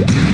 Yeah.